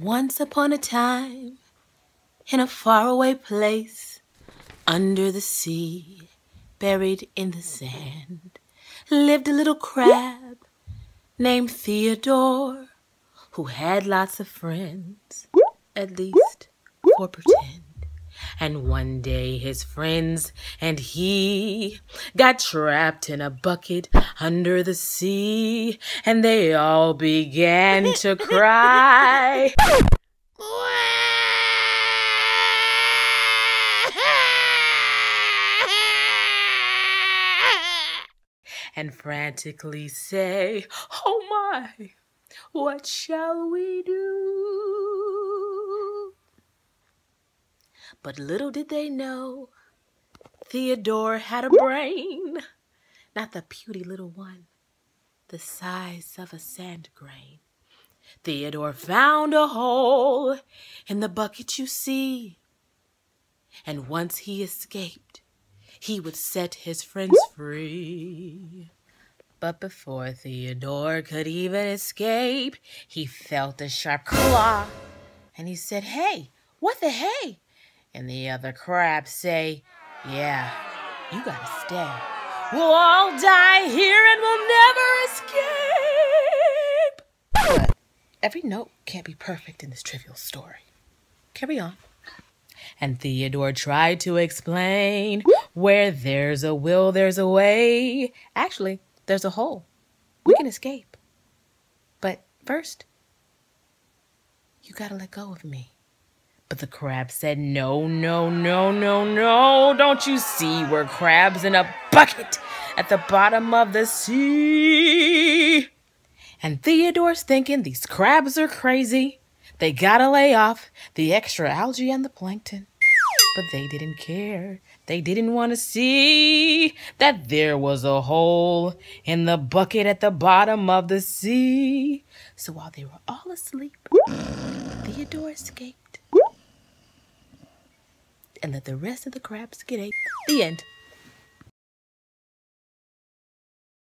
Once upon a time, in a faraway place, under the sea, buried in the sand, lived a little crab named Theodore, who had lots of friends, at least for pretend. And one day his friends and he got trapped in a bucket under the sea, and they all began to cry. and frantically say, Oh my, what shall we do? But little did they know, Theodore had a brain, not the puny little one, the size of a sand grain. Theodore found a hole in the bucket you see, and once he escaped, he would set his friends free. But before Theodore could even escape, he felt a sharp claw, and he said, Hey, what the hey? And the other crabs say, Yeah, you gotta stay. We'll all die here and we'll never escape. But every note can't be perfect in this trivial story. Carry on. And Theodore tried to explain where there's a will, there's a way. Actually, there's a hole. We can escape. But first, you gotta let go of me. But the crab said, No, no, no, no, no. Don't you see we're crabs in a bucket at the bottom of the sea? And Theodore's thinking these crabs are crazy. They gotta lay off the extra algae and the plankton. But they didn't care. They didn't want to see that there was a hole in the bucket at the bottom of the sea. So while they were all asleep, Theodore escaped and let the rest of the crabs get ate. The end.